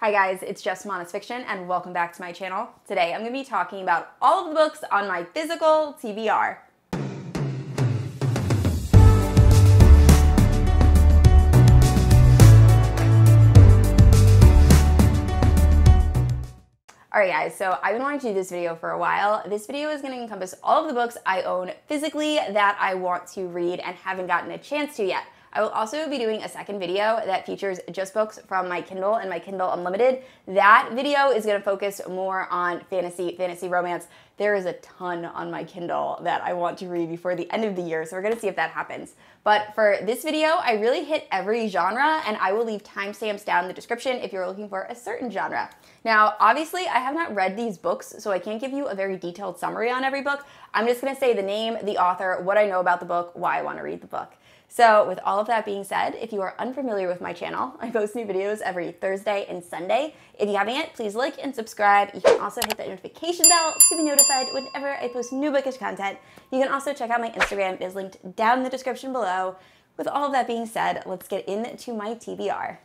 Hi guys, it's Jess Honest Fiction and welcome back to my channel. Today I'm going to be talking about all of the books on my physical TBR. Alright guys, so I've been wanting to do this video for a while. This video is going to encompass all of the books I own physically that I want to read and haven't gotten a chance to yet. I will also be doing a second video that features just books from my Kindle and my Kindle Unlimited. That video is going to focus more on fantasy, fantasy romance. There is a ton on my Kindle that I want to read before the end of the year, so we're going to see if that happens. But for this video, I really hit every genre, and I will leave timestamps down in the description if you're looking for a certain genre. Now, obviously, I have not read these books, so I can't give you a very detailed summary on every book. I'm just going to say the name, the author, what I know about the book, why I want to read the book. So with all of that being said, if you are unfamiliar with my channel, I post new videos every Thursday and Sunday. If you haven't yet, please like and subscribe. You can also hit that notification bell to be notified whenever I post new bookish content. You can also check out my Instagram. It is linked down in the description below. With all of that being said, let's get into my TBR.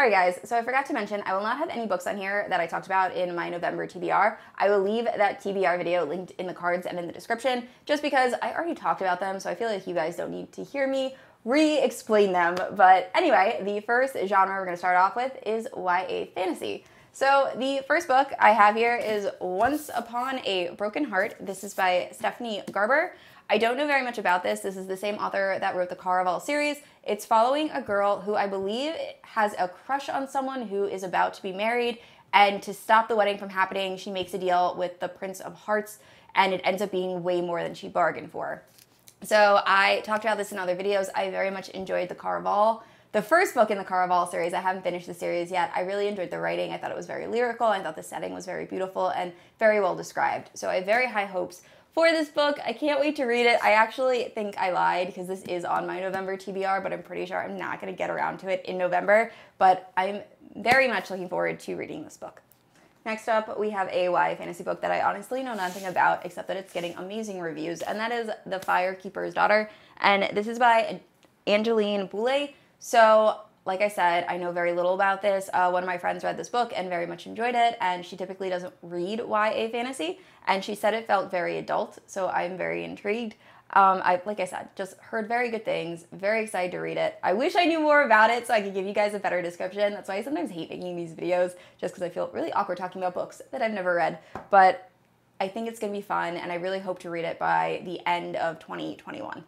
Alright guys, so I forgot to mention, I will not have any books on here that I talked about in my November TBR. I will leave that TBR video linked in the cards and in the description, just because I already talked about them, so I feel like you guys don't need to hear me re-explain them. But anyway, the first genre we're to start off with is YA fantasy. So the first book I have here is Once Upon a Broken Heart. This is by Stephanie Garber. I don't know very much about this. This is the same author that wrote the Caraval series. It's following a girl who I believe has a crush on someone who is about to be married. And to stop the wedding from happening, she makes a deal with the Prince of Hearts, and it ends up being way more than she bargained for. So I talked about this in other videos. I very much enjoyed the Caraval. The first book in the Caraval series, I haven't finished the series yet. I really enjoyed the writing. I thought it was very lyrical. I thought the setting was very beautiful and very well described. So I have very high hopes for this book. I can't wait to read it. I actually think I lied because this is on my November TBR, but I'm pretty sure I'm not going to get around to it in November. But I'm very much looking forward to reading this book. Next up, we have a YA fantasy book that I honestly know nothing about except that it's getting amazing reviews, and that is The Firekeeper's Daughter. And this is by Angeline Boulley. So like I said, I know very little about this. Uh, one of my friends read this book and very much enjoyed it, and she typically doesn't read YA fantasy, and she said it felt very adult, so I'm very intrigued. Um, I, like I said, just heard very good things, very excited to read it. I wish I knew more about it so I could give you guys a better description. That's why I sometimes hate making these videos, just because I feel really awkward talking about books that I've never read. But I think it's to be fun, and I really hope to read it by the end of 2021.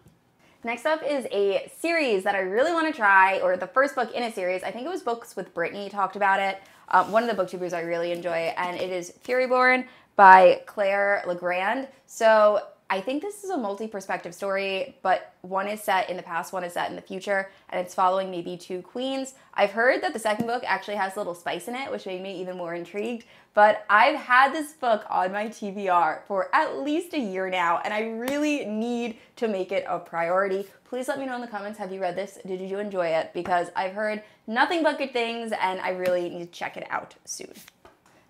Next up is a series that I really want to try, or the first book in a series. I think it was Books with Brittany talked about it. Um, one of the booktubers I really enjoy, and it is Furyborn by Claire Legrand. So I think this is a multi perspective story, but one is set in the past, one is set in the future, and it's following maybe two queens. I've heard that the second book actually has a little spice in it, which made me even more intrigued. But I've had this book on my TBR for at least a year now, and I really need to make it a priority. Please let me know in the comments have you read this? Did you enjoy it? Because I've heard nothing but good things, and I really need to check it out soon.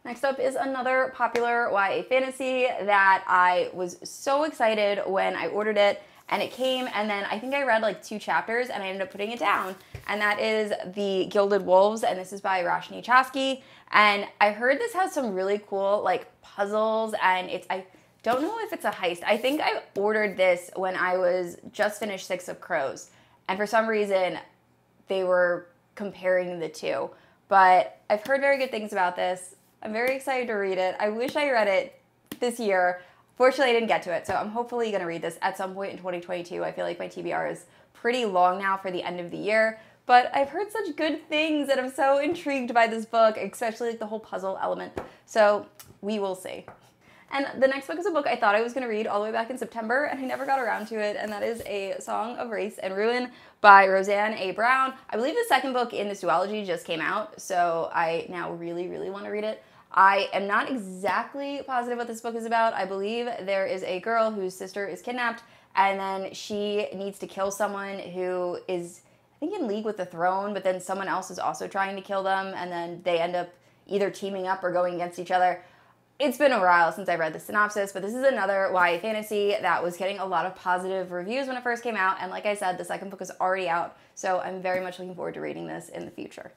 Next up is another popular YA fantasy that I was so excited when I ordered it and it came and then I think I read like two chapters and I ended up putting it down and that is The Gilded Wolves and this is by Roshani Chokshi and I heard this has some really cool like puzzles and it's I don't know if it's a heist. I think I ordered this when I was just finished Six of Crows and for some reason they were comparing the two. But I've heard very good things about this. I'm very excited to read it. I wish I read it this year. Fortunately, I didn't get to it, so I'm hopefully going to read this at some point in 2022. I feel like my TBR is pretty long now for the end of the year, but I've heard such good things and I'm so intrigued by this book, especially like the whole puzzle element. So we will see. And the next book is a book I thought I was going to read all the way back in September, and I never got around to it, and that is A Song of Race and Ruin by Roseanne A. Brown. I believe the second book in this duology just came out, so I now really, really want to read it. I am not exactly positive what this book is about. I believe there is a girl whose sister is kidnapped, and then she needs to kill someone who is, I think, in league with the throne, but then someone else is also trying to kill them, and then they end up either teaming up or going against each other. It's been a while since I read the synopsis, but this is another YA fantasy that was getting a lot of positive reviews when it first came out. And like I said, the second book is already out, so I'm very much looking forward to reading this in the future.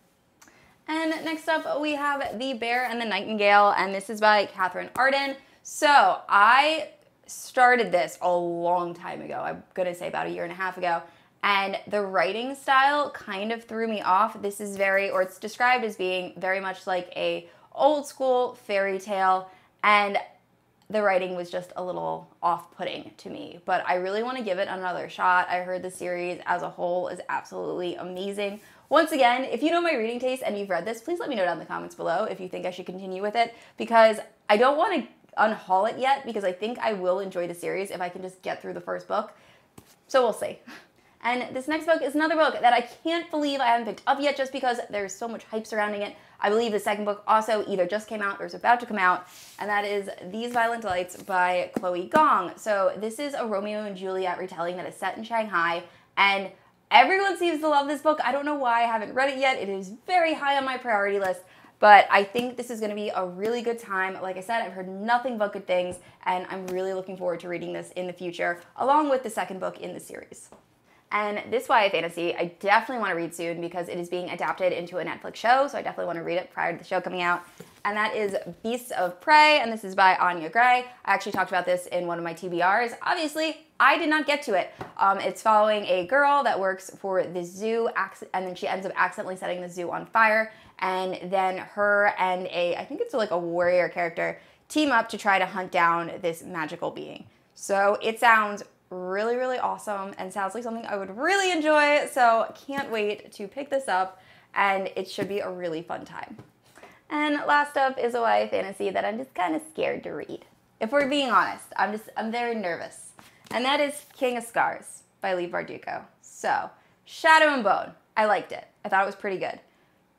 And next up, we have The Bear and the Nightingale, and this is by Katherine Arden. So I started this a long time ago. I'm gonna say about a year and a half ago. And the writing style kind of threw me off. This is very, or it's described as being very much like a old school fairy tale. And the writing was just a little off-putting to me, but I really want to give it another shot. I heard the series as a whole is absolutely amazing. Once again, if you know my reading taste and you've read this, please let me know down in the comments below if you think I should continue with it because I don't want to unhaul it yet because I think I will enjoy the series if I can just get through the first book. So we'll see. And this next book is another book that I can't believe I haven't picked up yet just because there's so much hype surrounding it. I believe the second book also either just came out or is about to come out, and that is These Violent Delights by Chloe Gong. So this is a Romeo and Juliet retelling that is set in Shanghai, and everyone seems to love this book. I don't know why I haven't read it yet. It is very high on my priority list. But I think this is going to be a really good time. Like I said, I've heard nothing but good things, and I'm really looking forward to reading this in the future, along with the second book in the series. And this YA fantasy, I definitely want to read soon because it is being adapted into a Netflix show, so I definitely want to read it prior to the show coming out. And that is Beasts of Prey, and this is by Ayana Gray. I actually talked about this in one of my TBRs. Obviously, I did not get to it. Um, it's following a girl that works for the zoo, and then she ends up accidentally setting the zoo on fire. And then her and a, I think it's like a warrior character, team up to try to hunt down this magical being. So it sounds really, really awesome and sounds like something I would really enjoy. So can't wait to pick this up and it should be a really fun time. And last up is a YA fantasy that I'm just kind of scared to read. If we're being honest, I'm just, I'm very nervous. And that is King of Scars by Leigh Bardugo. So, Shadow and Bone, I liked it. I thought it was pretty good.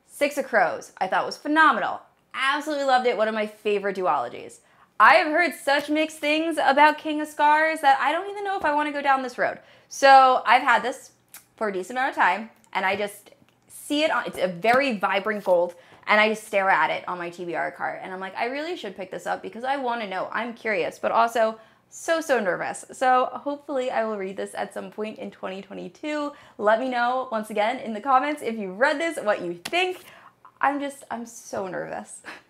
Six of Crows, I thought was phenomenal. Absolutely loved it, one of my favorite duologies. I have heard such mixed things about King of Scars that I don't even know if I want to go down this road. So I've had this for a decent amount of time, and I just see it on, it's a very vibrant gold, and I just stare at it on my TBR cart, and I'm like, I really should pick this up because I want to know. I'm curious, but also so, so nervous. So hopefully I will read this at some point in 2022. Let me know once again in the comments if you read this, what you think. I'm just, I'm so nervous.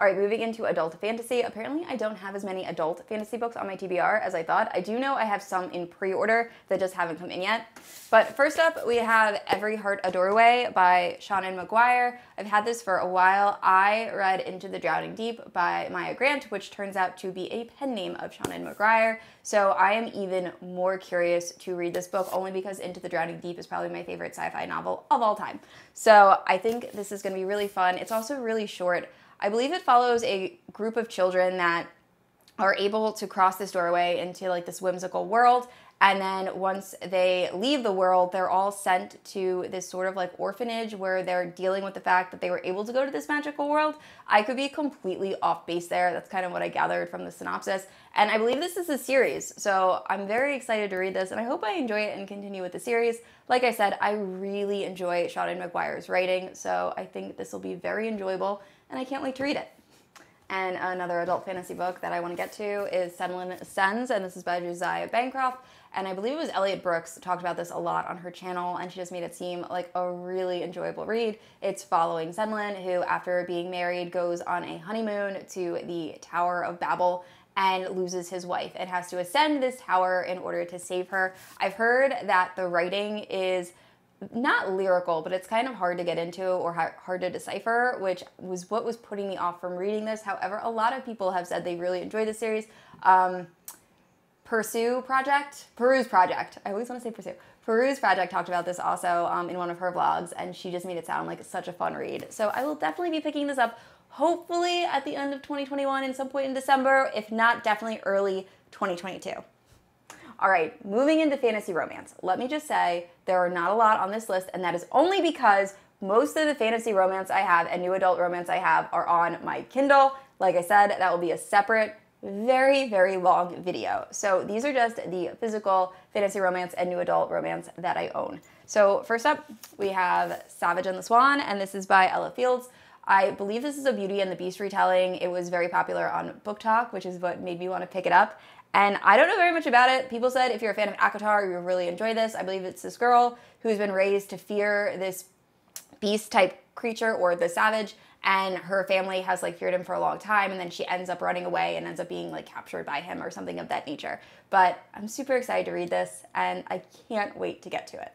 All right, moving into adult fantasy. Apparently, I don't have as many adult fantasy books on my TBR as I thought. I do know I have some in pre-order that just haven't come in yet. But first up, we have Every Heart a Doorway by Shannon McGuire. I've had this for a while. I read Into the Drowning Deep by Maya Grant, which turns out to be a pen name of Shannon McGuire. So I am even more curious to read this book only because Into the Drowning Deep is probably my favorite sci-fi novel of all time. So I think this is going to be really fun. It's also really short. I believe it follows a group of children that are able to cross this doorway into like this whimsical world and then once they leave the world, they're all sent to this sort of like orphanage where they're dealing with the fact that they were able to go to this magical world. I could be completely off base there. That's kind of what I gathered from the synopsis. And I believe this is a series. So I'm very excited to read this and I hope I enjoy it and continue with the series. Like I said, I really enjoy Seanan McGuire's writing. So I think this will be very enjoyable and I can't wait to read it. And another adult fantasy book that I want to get to is Senlin Ascends, and this is by Josiah Bancroft. And I believe it was Elliot Brooks talked about this a lot on her channel, and she just made it seem like a really enjoyable read. It's following Senlin, who, after being married, goes on a honeymoon to the Tower of Babel and loses his wife and has to ascend this tower in order to save her. I've heard that the writing is not lyrical, but it's kind of hard to get into or hard to decipher, which was what was putting me off from reading this. However, a lot of people have said they really enjoy the series. Um, Pursue Project, Peruse Project. I always want to say Pursue. Peruse Project talked about this also um, in one of her vlogs, and she just made it sound like such a fun read. So I will definitely be picking this up, hopefully at the end of 2021 and some point in December, if not, definitely early 2022. All right, moving into fantasy romance. Let me just say there are not a lot on this list, and that is only because most of the fantasy romance I have and new adult romance I have are on my Kindle. Like I said, that will be a separate, very, very long video. So these are just the physical fantasy romance and new adult romance that I own. So first up, we have Savage and the Swan, and this is by Ella Fields. I believe this is a Beauty and the Beast retelling. It was very popular on BookTok, which is what made me want to pick it up. And I don't know very much about it. People said if you're a fan of ACOTAR, you'll really enjoy this. I believe it's this girl who's been raised to fear this beast type creature or the savage and her family has like feared him for a long time and then she ends up running away and ends up being like captured by him or something of that nature. But I'm super excited to read this and I can't wait to get to it.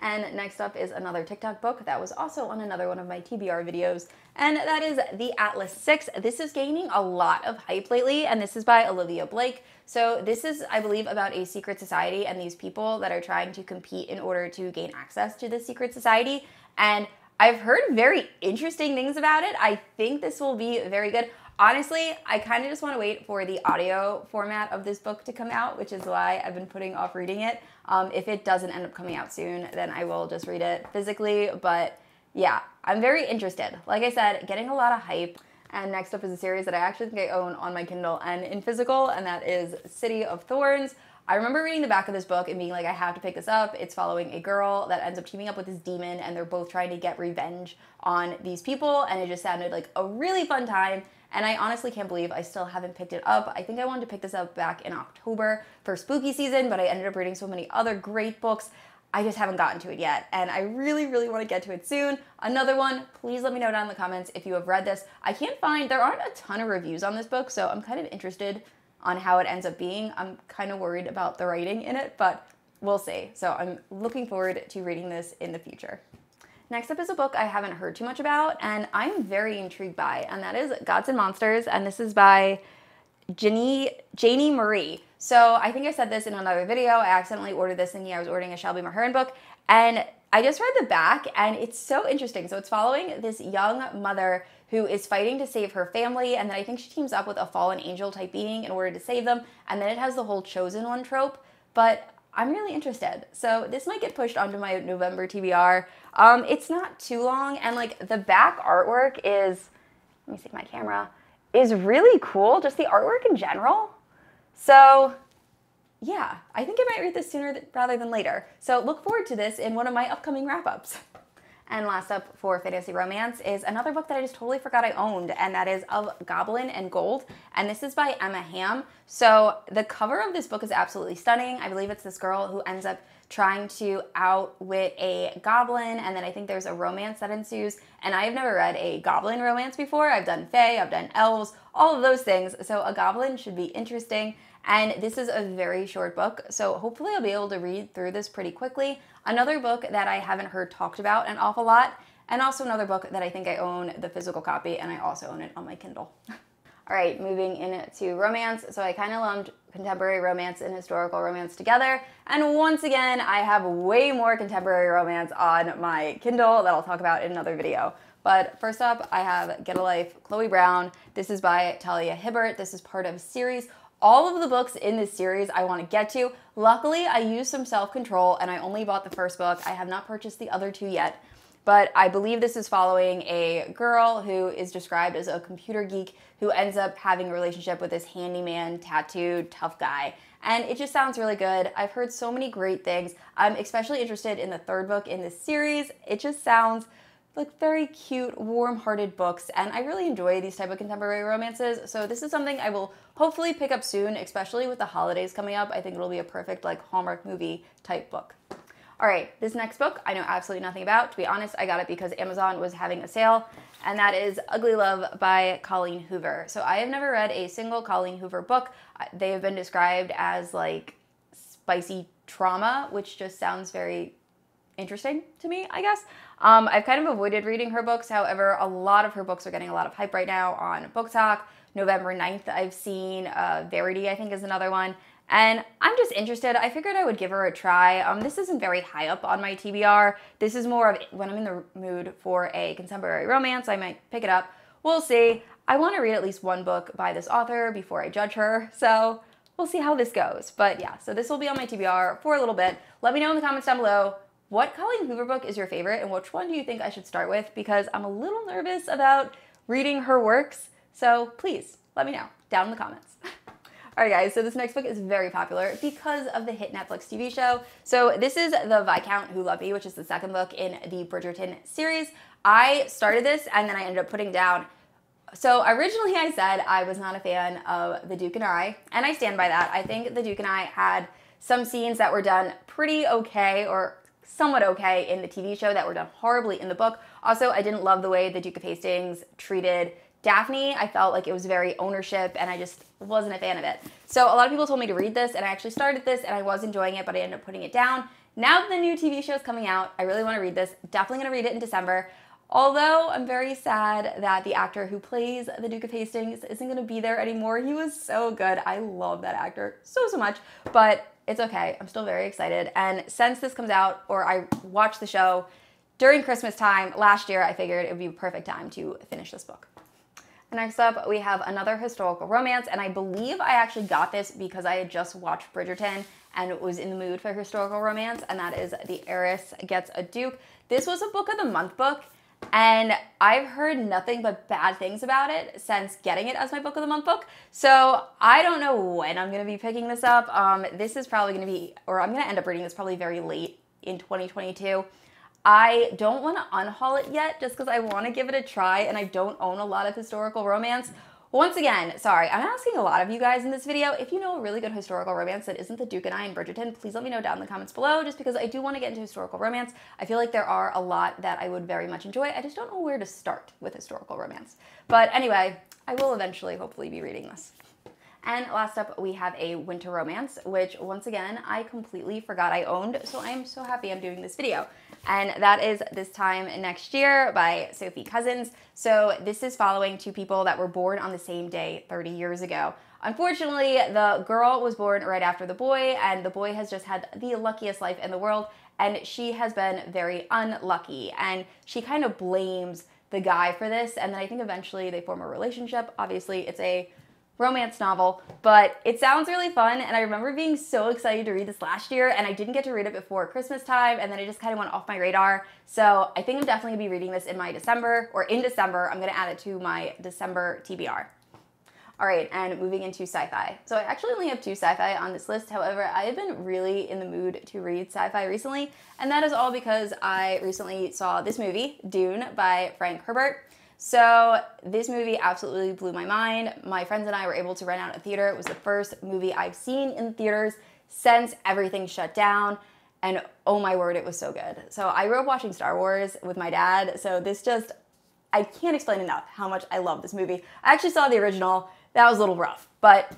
And next up is another TikTok book that was also on another one of my TBR videos, and that is The Atlas Six. This is gaining a lot of hype lately, and this is by Olivia Blake. So, this is, I believe, about a secret society and these people that are trying to compete in order to gain access to this secret society. And I've heard very interesting things about it. I think this will be very good. Honestly, I kind of just want to wait for the audio format of this book to come out, which is why I've been putting off reading it. Um, if it doesn't end up coming out soon, then I will just read it physically. But yeah, I'm very interested. Like I said, getting a lot of hype. And next up is a series that I actually think I own on my Kindle and in physical, and that is City of Thorns. I remember reading the back of this book and being like, I have to pick this up. It's following a girl that ends up teaming up with this demon, and they're both trying to get revenge on these people. And it just sounded like a really fun time. And I honestly can't believe I still haven't picked it up. I think I wanted to pick this up back in October for spooky season, but I ended up reading so many other great books. I just haven't gotten to it yet, and I really, really want to get to it soon. Another one, please let me know down in the comments if you have read this. I can't find, there aren't a ton of reviews on this book, so I'm kind of interested on how it ends up being. I'm kind of worried about the writing in it, but we'll see. So I'm looking forward to reading this in the future. Next up is a book I haven't heard too much about, and I'm very intrigued by, and that is Gods and Monsters, and this is by Jenny, Janie Marie. So I think I said this in another video. I accidentally ordered this thinking I was ordering a Shelby Mahurin book, and I just read the back, and it's so interesting. So it's following this young mother who is fighting to save her family, and then I think she teams up with a fallen angel type being in order to save them, and then it has the whole chosen one trope. But I'm really interested. So this might get pushed onto my November TBR. Um, it's not too long, and like the back artwork is, let me see my camera, is really cool. Just the artwork in general. So yeah, I think I might read this sooner rather than later. So look forward to this in one of my upcoming wrap ups. And last up for fantasy romance is another book that I just totally forgot I owned, and that is Of Goblin and Gold. And this is by Emma Hamm. So the cover of this book is absolutely stunning. I believe it's this girl who ends up trying to outwit a goblin, and then I think there's a romance that ensues. And I have never read a goblin romance before. I've done fae, I've done elves, all of those things. So a goblin should be interesting. And this is a very short book, so hopefully I'll be able to read through this pretty quickly. Another book that I haven't heard talked about an awful lot, and also another book that I think I own the physical copy, and I also own it on my Kindle. All right, moving into romance. So I kind of lumped contemporary romance and historical romance together. And once again, I have way more contemporary romance on my Kindle that I'll talk about in another video. But first up, I have Get a Life, Chloe Brown. This is by Talia Hibbert. This is part of a series all of the books in this series I want to get to. Luckily, I used some self control and I only bought the first book. I have not purchased the other two yet. But I believe this is following a girl who is described as a computer geek who ends up having a relationship with this handyman, tattooed, tough guy. And it just sounds really good. I've heard so many great things. I'm especially interested in the third book in this series. It just sounds like very cute, warm-hearted books, and I really enjoy these type of contemporary romances. So this is something I will hopefully pick up soon, especially with the holidays coming up. I think it'll be a perfect like Hallmark movie type book. All right, this next book I know absolutely nothing about. To be honest, I got it because Amazon was having a sale, and that is Ugly Love by Colleen Hoover. So I have never read a single Colleen Hoover book. They have been described as like spicy trauma, which just sounds very interesting to me, I guess. Um, I've kind of avoided reading her books. However, a lot of her books are getting a lot of hype right now on BookTok. November 9th, I've seen uh, Verity, I think, is another one. And I'm just interested. I figured I would give her a try. Um, this isn't very high up on my TBR. This is more of when I'm in the mood for a contemporary romance, I might pick it up. We'll see. I want to read at least one book by this author before I judge her. So we'll see how this goes. But yeah, so this will be on my TBR for a little bit. Let me know in the comments down below what Colleen Hoover book is your favorite and which one do you think I should start with? Because I'm a little nervous about reading her works. So please let me know down in the comments. All right, guys, so this next book is very popular because of the hit Netflix TV show. So this is The Viscount Who Loved Me, which is the second book in the Bridgerton series. I started this and then I ended up putting down so originally I said I was not a fan of The Duke and I, and I stand by that. I think The Duke and I had some scenes that were done pretty okay or somewhat okay in the TV show that were done horribly in the book. Also, I didn't love the way the Duke of Hastings treated Daphne. I felt like it was very ownership and I just wasn't a fan of it. So a lot of people told me to read this and I actually started this and I was enjoying it, but I ended up putting it down. Now that the new TV show is coming out, I really want to read this. Definitely going to read it in December. Although I'm very sad that the actor who plays the Duke of Hastings isn't going to be there anymore. He was so good. I love that actor so, so much. But it's okay. I'm still very excited. And since this comes out, or I watched the show during Christmas time last year, I figured it would be a perfect time to finish this book. Next up, we have another historical romance, and I believe I actually got this because I had just watched Bridgerton and was in the mood for historical romance, and that is The Heiress Gets a Duke. This was a book of the month book, and I've heard nothing but bad things about it since getting it as my book of the month book. So I don't know when I'm gonna be picking this up. Um, this is probably gonna be, or I'm gonna end up reading this probably very late in 2022. I don't want to unhaul it yet just because I want to give it a try and I don't own a lot of historical romance. Once again, sorry, I'm asking a lot of you guys in this video. If you know a really good historical romance that isn't The Duke and I and Bridgerton, please let me know down in the comments below just because I do want to get into historical romance. I feel like there are a lot that I would very much enjoy. I just don't know where to start with historical romance. But anyway, I will eventually hopefully be reading this. And last up, we have a winter romance, which once again, I completely forgot I owned, so I am so happy I'm doing this video. And that is This Time Next Year by Sophie Cousens. So this is following two people that were born on the same day 30 years ago. Unfortunately, the girl was born right after the boy, and the boy has just had the luckiest life in the world, and she has been very unlucky. And she kind of blames the guy for this, and then I think eventually they form a relationship. Obviously, it's a romance novel, but it sounds really fun. And I remember being so excited to read this last year, and I didn't get to read it before Christmas time, and then it just kind of went off my radar. So I think I'm definitely gonna be reading this in my December, or in December. I'm gonna add it to my December TBR. All right, and moving into sci fi. So I actually only have two sci fi on this list. However, I have been really in the mood to read sci fi recently, and that is all because I recently saw this movie, Dune, by Frank Herbert. So this movie absolutely blew my mind. My friends and I were able to rent out a theater. It was the first movie I've seen in theaters since everything shut down. And oh my word, it was so good. So I grew up watching Star Wars with my dad. So this just, I can't explain enough how much I love this movie. I actually saw the original. That was a little rough, but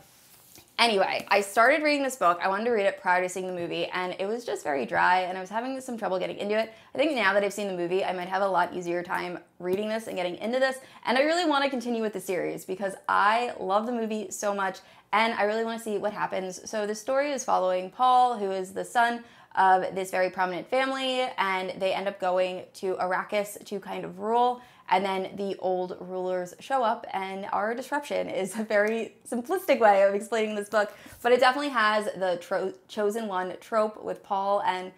Anyway, I started reading this book. I wanted to read it prior to seeing the movie, and it was just very dry, and I was having some trouble getting into it. I think now that I've seen the movie, I might have a lot easier time reading this and getting into this, and I really want to continue with the series because I love the movie so much, and I really want to see what happens. So the story is following Paul, who is the son of this very prominent family, and they end up going to Arrakis to kind of rule and then the old rulers show up and our disruption is a very simplistic way of explaining this book but it definitely has the tro- chosen one trope with paul and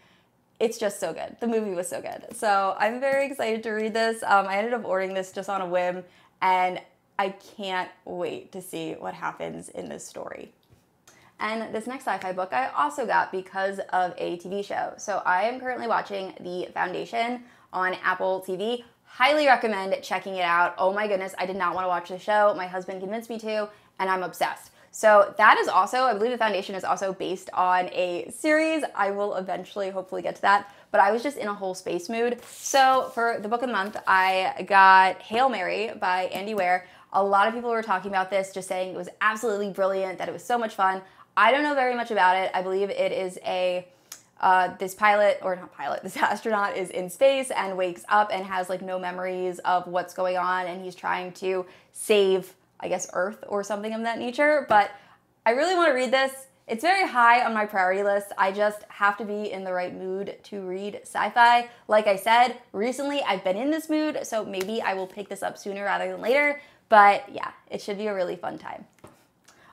it's just so good the movie was so good so i'm very excited to read this um, i ended up ordering this just on a whim and i can't wait to see what happens in this story and this next sci fi book I also got because of a TV show. So I am currently watching The Foundation on Apple TV. Highly recommend checking it out. Oh my goodness, I did not want to watch the show. My husband convinced me to, and I'm obsessed. So that is also, I believe the foundation is also based on a series. I will eventually hopefully get to that. But I was just in a whole space mood. So for the book of the month, I got Hail Mary by Andy Weir. A lot of people were talking about this, just saying it was absolutely brilliant, that it was so much fun. I don't know very much about it. I believe it is a uh, this pilot or not pilot this astronaut is in space and wakes up and has like no memories of what's going on and he's trying to save i guess earth or something of that nature. But i really want to read this. It's very high on my priority list. I just have to be in the right mood to read sci-fi. Like i said recently i've been in this mood so maybe i will pick this up sooner rather than later. But yeah it should be a really fun time.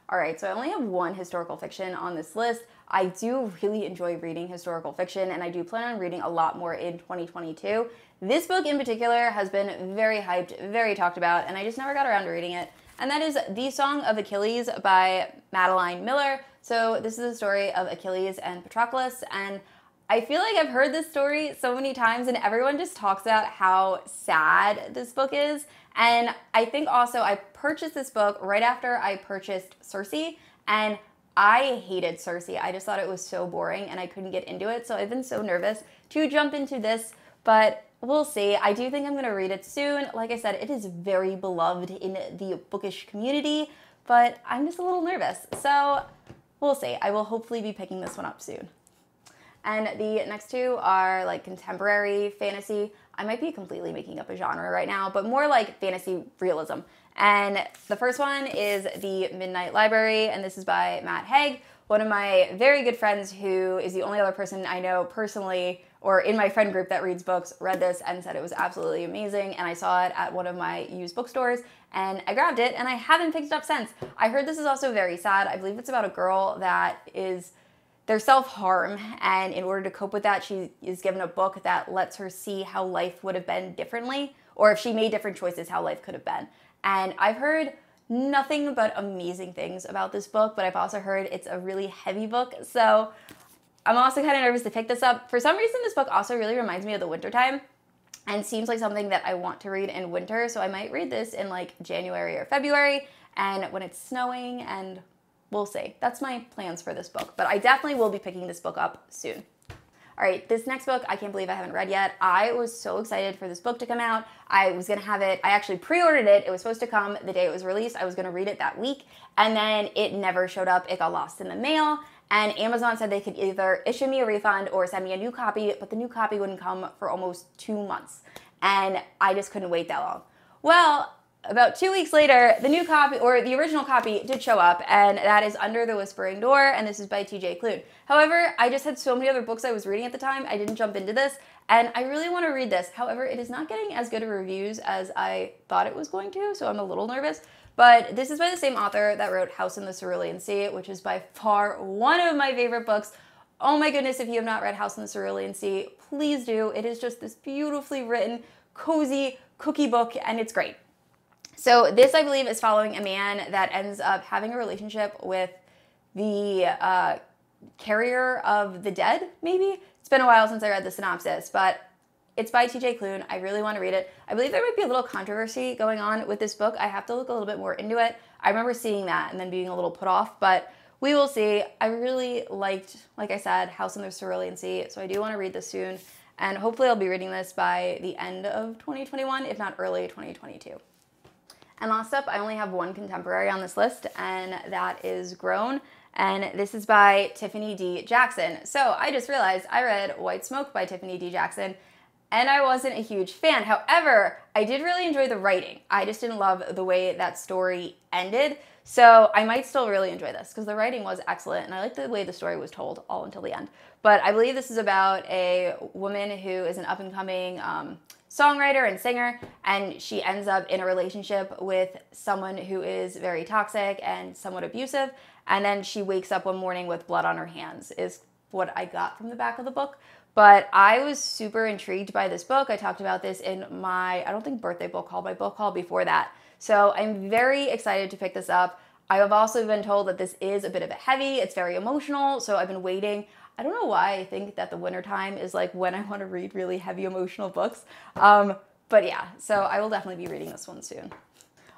All right so i only have one historical fiction on this list I do really enjoy reading historical fiction and I do plan on reading a lot more in 2022. This book in particular has been very hyped, very talked about, and I just never got around to reading it. And that is The Song of Achilles by Madeline Miller. So, this is the story of Achilles and Patroclus, and I feel like I've heard this story so many times, and everyone just talks about how sad this book is. And I think also I purchased this book right after I purchased Circe, and I hated Circe. I just thought it was so boring and I couldn't get into it. So I've been so nervous to jump into this, but we'll see. I do think I'm going to read it soon. Like I said, it is very beloved in the bookish community, but I'm just a little nervous. So we'll see. I will hopefully be picking this one up soon. And the next two are like contemporary fantasy. I might be completely making up a genre right now, but more like fantasy realism. And the first one is The Midnight Library, and this is by Matt Haig, one of my very good friends who is the only other person I know personally or in my friend group that reads books read this and said it was absolutely amazing and I saw it at one of my used bookstores and I grabbed it and I haven't picked it up since. I heard this is also very sad. I believe it's about a girl that is their self-harm and in order to cope with that she is given a book that lets her see how life would have been differently or if she made different choices how life could have been. And I've heard nothing but amazing things about this book, but I've also heard it's a really heavy book. So I'm also kind of nervous to pick this up. For some reason, this book also really reminds me of the wintertime and seems like something that I want to read in winter. So I might read this in like January or February and when it's snowing and we'll see. That's my plans for this book, but I definitely will be picking this book up soon. All right, this next book I can't believe I haven't read yet. I was so excited for this book to come out. I was gonna have it, I actually pre ordered it. It was supposed to come the day it was released. I was gonna read it that week, and then it never showed up. It got lost in the mail. And Amazon said they could either issue me a refund or send me a new copy, but the new copy wouldn't come for almost two months. And I just couldn't wait that long. Well, about two weeks later, the new copy, or the original copy, did show up, and that is Under the Whispering Door, and this is by TJ Klune. However, I just had so many other books I was reading at the time, I didn't jump into this, and I really want to read this. However, it is not getting as good of reviews as I thought it was going to, so I'm a little nervous. But this is by the same author that wrote House in the Cerulean Sea, which is by far one of my favorite books. Oh my goodness, if you have not read House in the Cerulean Sea, please do. It is just this beautifully written, cozy cookie book, and it's great. So this, I believe, is following a man that ends up having a relationship with the uh, carrier of the dead, maybe? It's been a while since I read the synopsis, but it's by TJ Klune. I really want to read it. I believe there might be a little controversy going on with this book. I have to look a little bit more into it. I remember seeing that and then being a little put off, but we will see. I really liked, like I said, House in the Cerulean Sea, so I do want to read this soon. And hopefully I'll be reading this by the end of 2021, if not early 2022. And last up, I only have one contemporary on this list, and that is Grown. And this is by Tiffany D. Jackson. So I just realized I read White Smoke by Tiffany D. Jackson, and I wasn't a huge fan. However, I did really enjoy the writing. I just didn't love the way that story ended. So I might still really enjoy this because the writing was excellent and I like the way the story was told all until the end. But I believe this is about a woman who is an up and coming um, songwriter and singer, and she ends up in a relationship with someone who is very toxic and somewhat abusive. And then she wakes up one morning with blood on her hands, is what I got from the back of the book. But I was super intrigued by this book. I talked about this in my, I don't think birthday book haul, my book haul before that. So I'm very excited to pick this up. I have also been told that this is a bit of a heavy, it's very emotional, so I've been waiting. I don't know why I think that the wintertime is like when I want to read really heavy emotional books. Um, but yeah, so I will definitely be reading this one soon.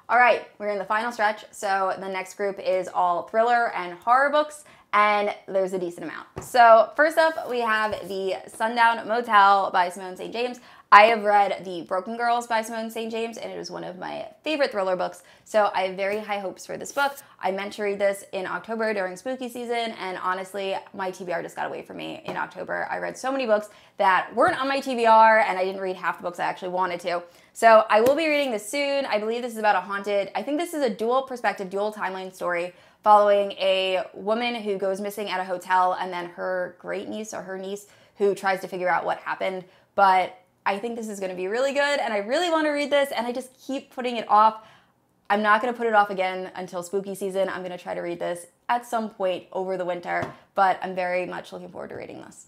All right, we're in the final stretch. So the next group is all thriller and horror books, and there's a decent amount. So first up, we have The Sundown Motel by Simone St. James. I have read The Broken Girls by Simone St. James, and it is one of my favorite thriller books, so I have very high hopes for this book. I meant to read this in October during spooky season, and honestly, my TBR just got away from me in October. I read so many books that weren't on my TBR, and I didn't read half the books I actually wanted to. So I will be reading this soon. I believe this is about a haunted, I think this is a dual perspective, dual timeline story following a woman who goes missing at a hotel and then her great niece or her niece who tries to figure out what happened. But I think this is going to be really good and I really want to read this and I just keep putting it off. I'm not going to put it off again until spooky season. I'm going to try to read this at some point over the winter, but I'm very much looking forward to reading this.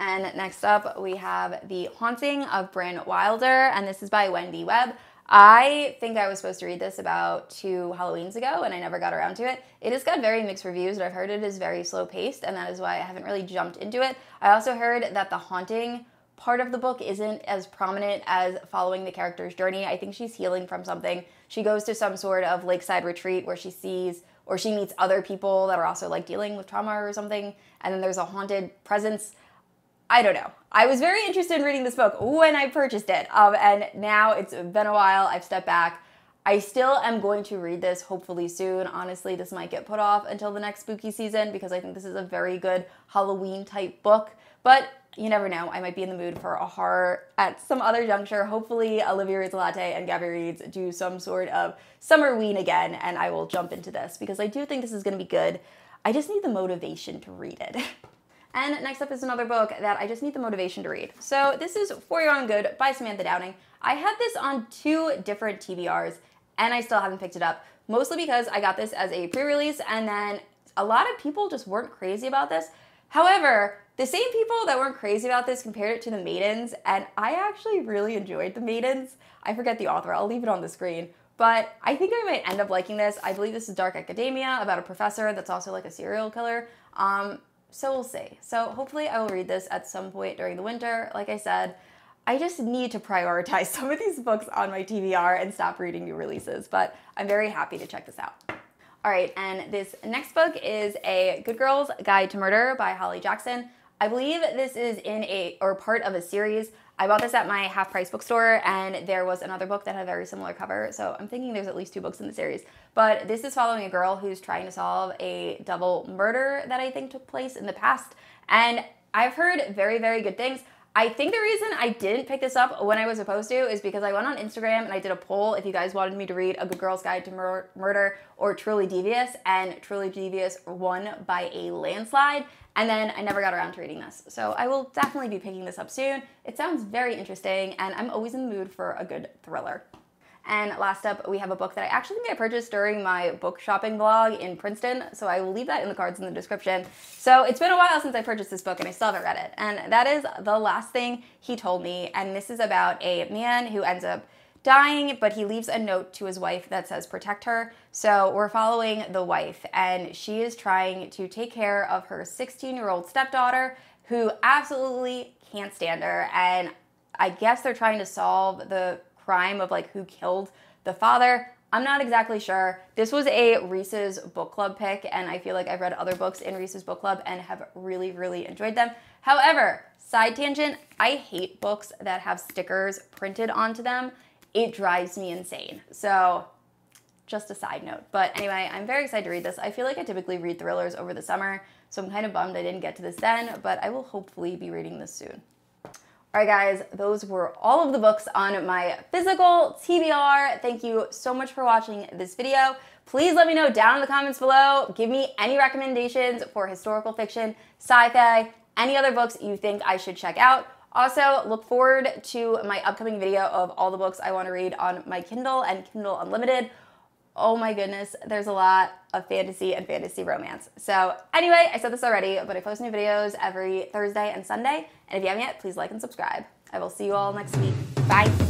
And next up, we have The Haunting of Bryn Wilder, and this is by Wendy Webb. I think I was supposed to read this about two Halloweens ago and I never got around to it. It has got very mixed reviews, but I've heard it is very slow paced, and that is why I haven't really jumped into it. I also heard that the haunting part of the book isn't as prominent as following the character's journey. I think she's healing from something. She goes to some sort of lakeside retreat where she sees or she meets other people that are also like dealing with trauma or something, and then there's a haunted presence. I don't know. I was very interested in reading this book when I purchased it, um, and now it's been a while. I've stepped back. I still am going to read this hopefully soon. Honestly, this might get put off until the next spooky season because I think this is a very good Halloween type book. But you never know. I might be in the mood for a horror at some other juncture. Hopefully, Olivia Reads a Latte and Gabby Reads do some sort of summer ween again, and I will jump into this because I do think this is going to be good. I just need the motivation to read it. And next up is another book that I just need the motivation to read. So this is For Your Own Good by Samantha Downing. I had this on two different TBRs and I still haven't picked it up, mostly because I got this as a pre-release and then a lot of people just weren't crazy about this. However, the same people that weren't crazy about this compared it to The Maidens, and I actually really enjoyed The Maidens. I forget the author, I'll leave it on the screen. But I think I might end up liking this. I believe this is Dark Academia about a professor that's also like a serial killer. Um, so we'll see. So hopefully I will read this at some point during the winter. Like I said, I just need to prioritize some of these books on my TBR and stop reading new releases, but I'm very happy to check this out. All right, and this next book is A Good Girl's Guide to Murder by Holly Jackson. I believe this is in a or part of a series. I bought this at my half price bookstore and there was another book that had a very similar cover. So I'm thinking there's at least two books in the series. But this is following a girl who's trying to solve a double murder that I think took place in the past. And I've heard very, very good things. I think the reason I didn't pick this up when I was supposed to is because I went on Instagram and I did a poll if you guys wanted me to read A Good Girl's Guide to Mur Murder or Truly Devious, and Truly Devious won by a landslide. And then I never got around to reading this. So I will definitely be picking this up soon. It sounds very interesting, and I'm always in the mood for a good thriller. And last up, we have a book that I actually think I purchased during my book shopping vlog in Princeton, so I will leave that in the cards in the description. So it's been a while since I purchased this book and I still haven't read it. And that is The Last Thing He Told Me, and this is about a man who ends up dying, but he leaves a note to his wife that says protect her. So we're following the wife, and she is trying to take care of her 16 year old stepdaughter who absolutely can't stand her. And I guess they're trying to solve the crime of like who killed the father. I'm not exactly sure. This was a Reese's book club pick, and I feel like I've read other books in Reese's book club and have really, really enjoyed them. However, side tangent, I hate books that have stickers printed onto them. It drives me insane. So, just a side note. But anyway, I'm very excited to read this. I feel like I typically read thrillers over the summer, so I'm kind of bummed I didn't get to this then, but I will hopefully be reading this soon. All right, guys, those were all of the books on my physical TBR. Thank you so much for watching this video. Please let me know down in the comments below. Give me any recommendations for historical fiction, sci-fi, any other books you think I should check out. Also, look forward to my upcoming video of all the books I want to read on my Kindle and Kindle Unlimited oh my goodness, there's a lot of fantasy and fantasy romance. So anyway, I said this already, but I post new videos every Thursday and Sunday. And if you haven't yet, please like and subscribe. I will see you all next week. Bye.